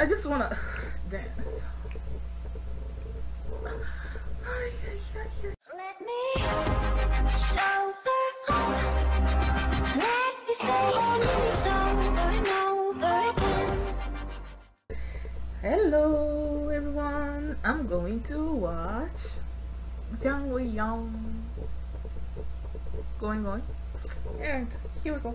I just wanna dance. Let me show her. Let me face things over and over again. Hello everyone, I'm going to watch Jang Woo Young. Going on. And here we go.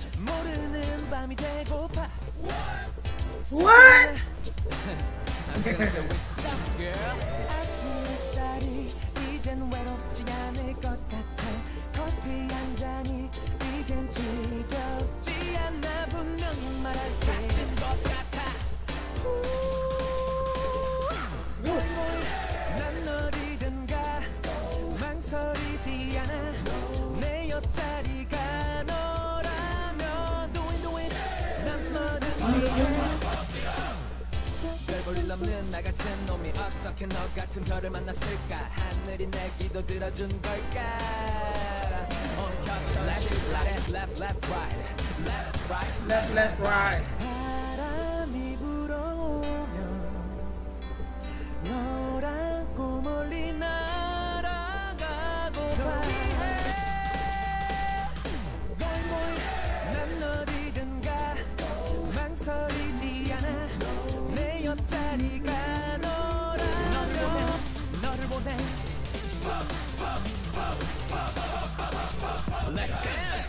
혼자 어디든 떠날 거야. 아무도 모르는 밤이 되고파. What? 아침 햇살이 이젠 외롭지 않을 것 같아 커피 한 잔이 이젠 지겹지 않아 분명히 말할 찾은 것 같아 난 어디든 가 망설이지 않아 내 옆자리 없는 나 같은 놈이 어떻게 너 같은 별을 만났을까 하늘이 내 기도 들어준 걸까 어, left, left, left, left, right, left, right. Left, left, right.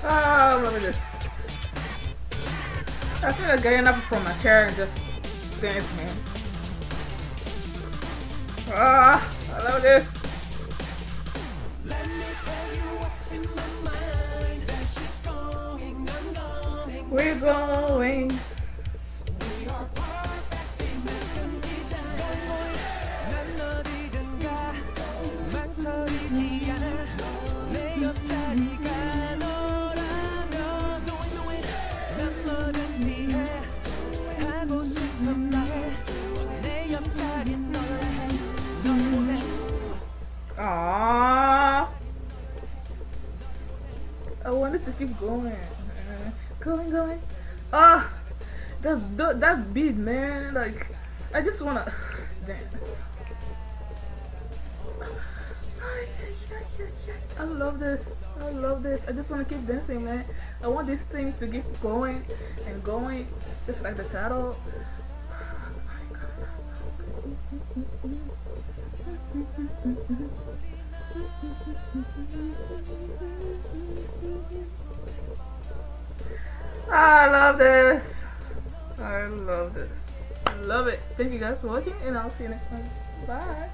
Oh, let me just. I feel like getting up from my chair and just dance, man. Ah, I love this. Let me tell you what's in my mind. That she's going, I'm going. We're going. To keep going. Uh, going, going. Ah, that, that, that beat, man. Like, I just wanna dance. I love this. I love this. I just wanna keep dancing, man. I want this thing to keep going and going, just like the title. I love this. I love this. I love it. Thank you guys for watching, and I'll see you next time. Bye.